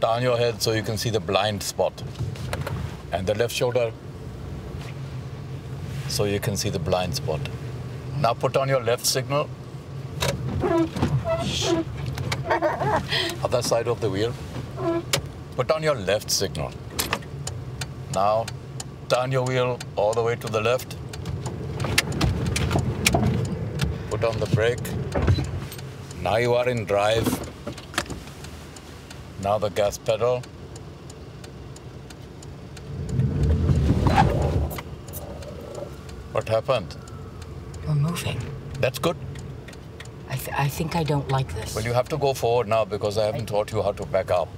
Turn your head so you can see the blind spot. And the left shoulder so you can see the blind spot. Now put on your left signal. Other side of the wheel. Put on your left signal. Now turn your wheel all the way to the left. Put on the brake. Now you are in drive. Now the gas pedal. What happened? You're moving. That's good. I, th- I think I don't like this. Well, you have to go forward now because I haven't taught you how to back up.